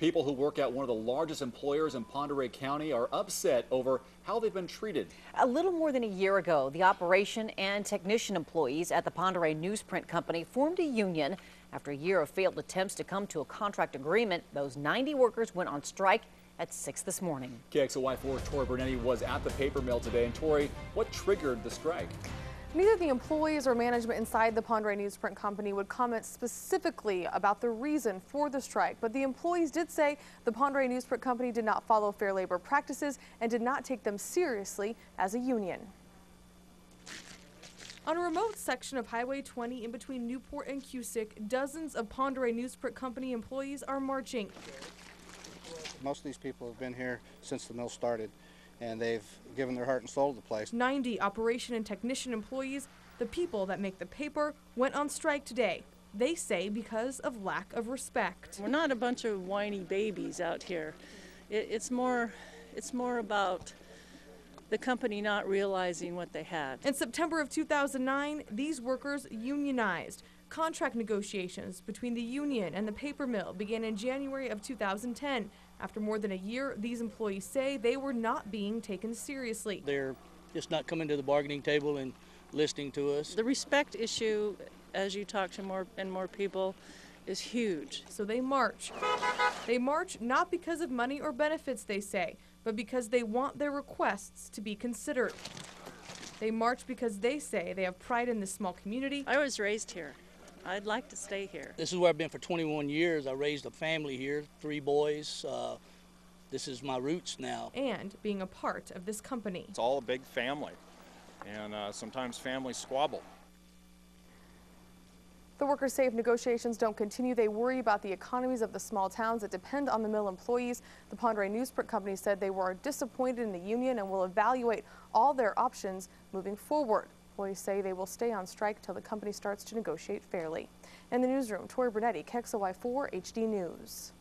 People who work at one of the largest employers in Oreille County are upset over how they've been treated. A little more than a year ago, the operation and technician employees at the Oreille Newsprint Company formed a union. After a year of failed attempts to come to a contract agreement, those 90 workers went on strike at 6 this morning. KXLY4's Tori Brunetti was at the paper mill today. And Tori, what triggered the strike? Neither the employees or management inside the Ponderay Newsprint Company would comment specifically about the reason for the strike, but the employees did say the Ponderay Newsprint Company did not follow fair labor practices and did not take them seriously as a union. On a remote section of Highway 20 in between Newport and Cusick, dozens of Ponderay Newsprint Company employees are marching. Most of these people have been here since the mill started, and they've given their heart and soul to the place. 90 operation and technician employees, the people that make the paper, went on strike today. They say because of lack of respect. We're not a bunch of whiny babies out here. It, it's more, it's more about the company not realizing what they had. In September of 2009, these workers unionized. Contract negotiations between the union and the paper mill began in January of 2010. After more than a year, these employees say they were not being taken seriously. They're just not coming to the bargaining table and listening to us. The respect issue, as you talk to more and more people, is huge. So they march. They march not because of money or benefits, they say, but because they want their requests to be considered. They march because they say they have pride in this small community. I was raised here. I'd like to stay here. This is where I've been for 21 years. I raised a family here, three boys. Uh, this is my roots now. And being a part of this company. It's all a big family, and uh, sometimes families squabble. The workers say if negotiations don't continue, they worry about the economies of the small towns that depend on the mill employees. The Ponderay Newsprint Company said they were disappointed in the union and will evaluate all their options moving forward. Employees say they will stay on strike till the company starts to negotiate fairly. In the newsroom, Tori Brunetti, KXLY4 HD News.